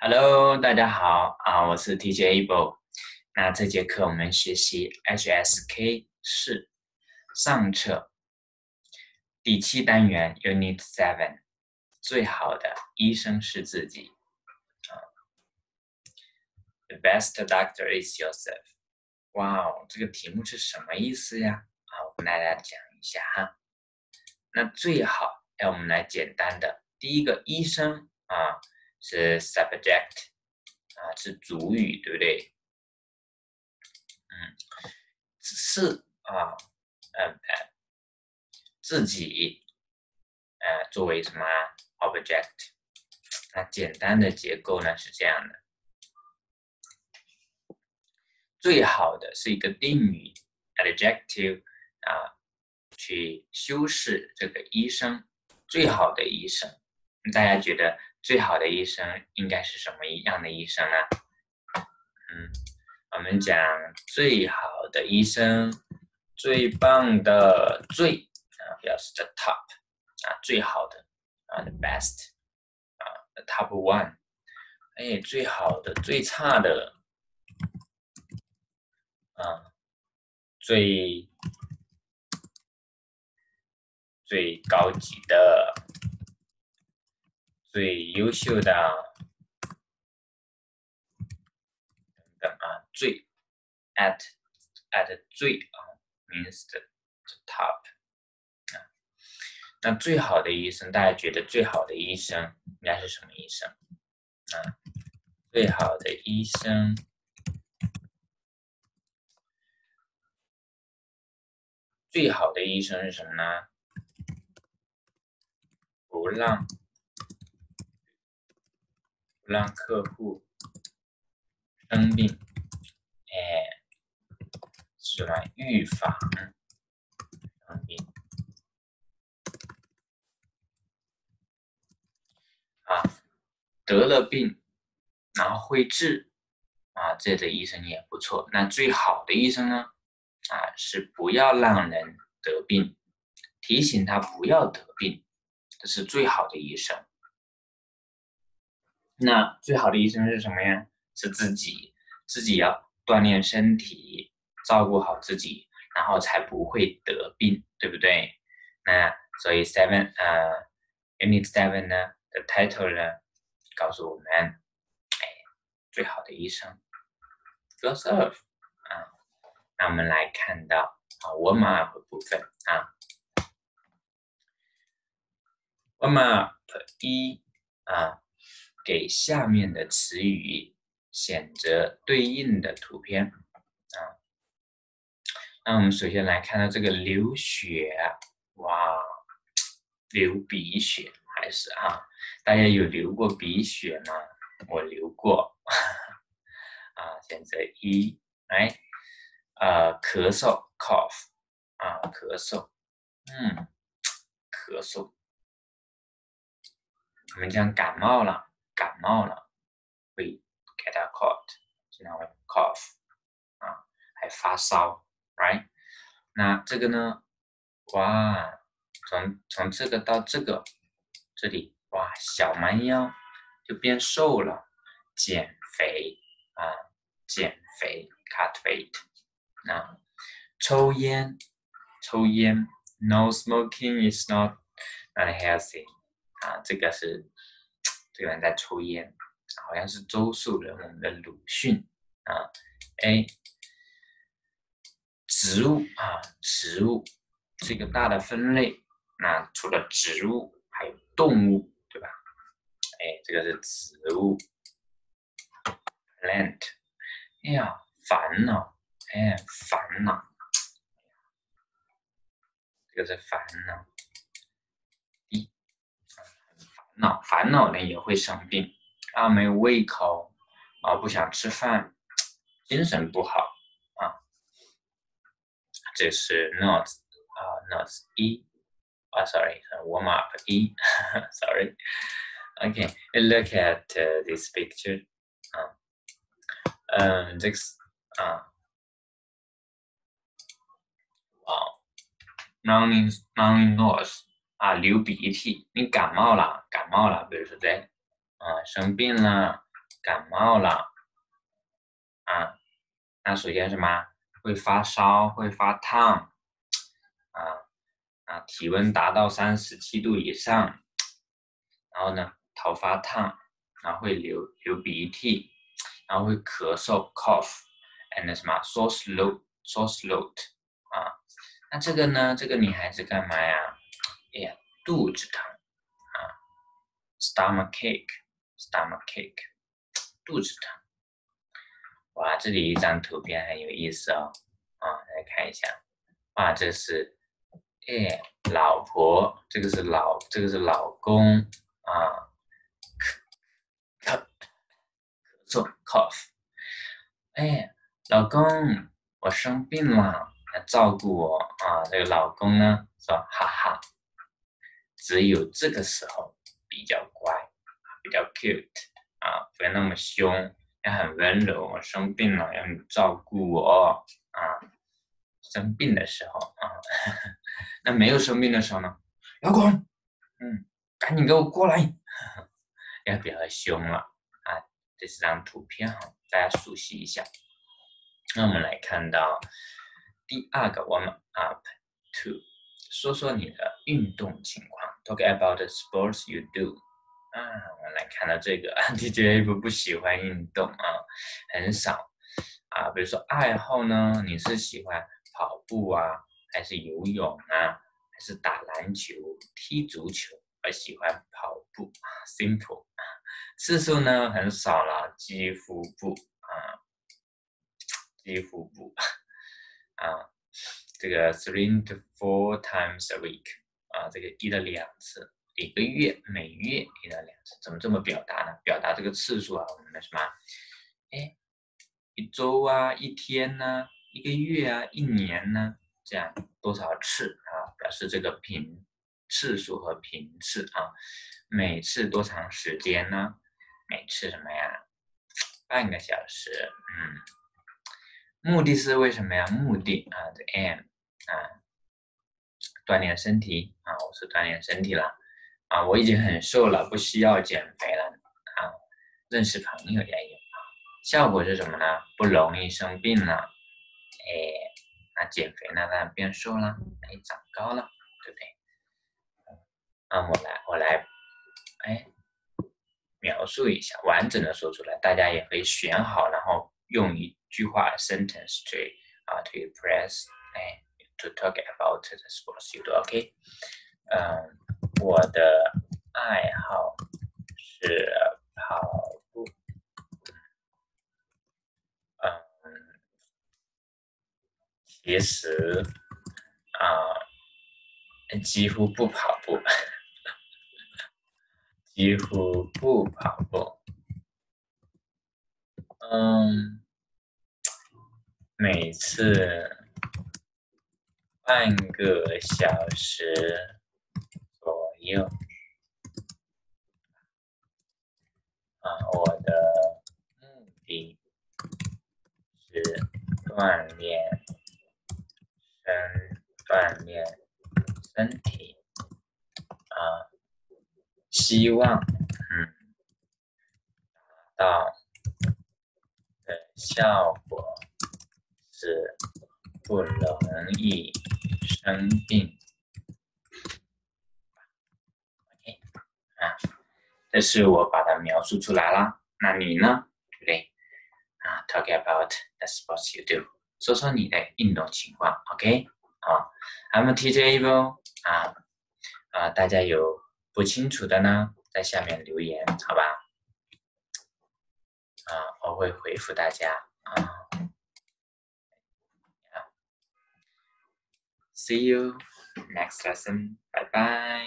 Hello，大家好啊，我是 TJ Able。那这节课我们学习 HSK 四上册第七单元 Unit Seven，最好的医生是自己啊。The best doctor is yourself。哇哦，这个题目是什么意思呀？啊，我跟大家讲一下哈。那最好，让我们来简单的第一个医生啊。是 subject 啊，是主语，对不对？嗯，是啊，嗯，自己，呃，作为什么 object？那简单的结构呢是这样的：最好的是一个定语 adjective 啊，去修饰这个医生，最好的医生。大家觉得？最好的医生应该是什么一样的医生呢？嗯，我们讲最好的医生，最棒的最啊，表示 the top 啊，最好的啊，the best 啊，the top one。哎，最好的，最差的啊，最最高级的。最优秀的等等啊，最 at at 最啊，means the top 啊。那最好的医生，大家觉得最好的医生应该是什么医生啊？最好的医生，最好的医生是什么呢？不让。不让客户生病，哎，是什么？预防生病啊，得了病然后会治啊，这的医生也不错。那最好的医生呢？啊，是不要让人得病，提醒他不要得病，这是最好的医生。那最好的医生是什么呀？是自己，自己要锻炼身体，照顾好自己，然后才不会得病，对不对？那所以 seven 呃，unit seven 呢的 title 呢，告诉我们，哎，最好的医生，yourself 啊。那我们来看到啊，warm up 部分啊，warm up 一啊。给下面的词语选择对应的图片啊。那我们首先来看到这个流血，哇，流鼻血还是啊？大家有流过鼻血吗？我流过啊。选择一，来，呃，咳嗽，cough，啊，咳嗽，嗯，咳嗽。我们讲感冒了。感冒了会 get a cold，经常会 cough 啊，还发烧，right？那这个呢？哇，从从这个到这个这里，哇，小蛮腰就变瘦了，减肥啊，减肥 cut weight。那抽烟，抽烟，no smoking is not unhealthy 啊，这个是。这个人在抽烟，好像是周树人，我们的鲁迅啊。A，植物啊，植物是一个大的分类。那除了植物，还有动物，对吧？哎，这个是植物，plant。哎呀，烦恼，哎，烦恼，这个是烦恼。恼烦恼呢也会生病啊，没有胃口啊，不想吃饭，精神不好啊。这是 notes 啊，notes 一啊，sorry，warm up 一，sorry，OK，look at this picture 啊，嗯，这个啊，哇，running running nose。 啊，流鼻涕，你感冒了，感冒了，比如说在啊生病了，感冒了啊，那首先什么会发烧，会发烫啊啊，体温达到三十七度以上，然后呢头发烫，然后会流流鼻涕，然后会咳嗽 cough，and 什么 sore throat sore throat 啊，那这个呢，这个女孩子干嘛呀？哎呀，肚子疼啊，stomach ache，stomach ache。肚子疼，哇！这里一张图片很有意思哦，啊，来看一下，哇，这是，哎，老婆，这个是老，这个是老公啊，咳咳咳嗽，cough，哎，老公，我生病了，来照顾我啊。这个老公呢说，哈哈，只有这个时候比较乖，比较 cute。啊，不要那么凶，要很温柔。我生病了，要你照顾我啊。生病的时候啊，那没有生病的时候呢？老公，嗯，赶紧给我过来，要比较凶了啊。这是张图片哈，大家熟悉一下。那我们来看到第二个，warm up to，说说你的运动情况，talk about the sports you do。啊，我们来看到这个，DJ 不不喜欢运动啊，很少啊。比如说爱好呢，你是喜欢跑步啊，还是游泳啊，还是打篮球、踢足球？而喜欢跑步，simple。次数呢很少了，几乎不啊，几乎不 啊。这个 three to four times a week 这个一到两次。一个月，每月一到两次，怎么这么表达呢？表达这个次数啊，我们的什么？哎，一周啊，一天呢，一个月啊，一年呢，这样多少次啊？表示这个频次数和频次啊。每次多长时间呢？每次什么呀？半个小时。嗯，目的是为什么呀？目的啊，the aim 啊，锻炼身体啊，我是锻炼身体了。啊，我已经很瘦了，不需要减肥了啊！认识朋友也有啊，效果是什么呢？不容易生病了，哎，那减肥呢？当然变瘦了，哎，长高了，对不对？啊，我来，我来，哎，描述一下，完整的说出来，大家也可以选好，然后用一句话 sentence to 啊 to express，，to talk about the sports you do，OK？嗯。我的爱好是跑步，嗯，其实啊，几乎不跑步，几乎不跑步，嗯，每次半个小时。左右啊，我的目的是锻炼身，锻炼身体啊，希望嗯达到的效果是不容易生病。这是我把它描述出来了，那你呢？对不对？啊，talk about the sports you do，说说你的运动情况，OK？啊，I'm teachable 啊啊，大家有不清楚的呢，在下面留言，好吧？啊，我会回复大家啊。See you next lesson，拜拜。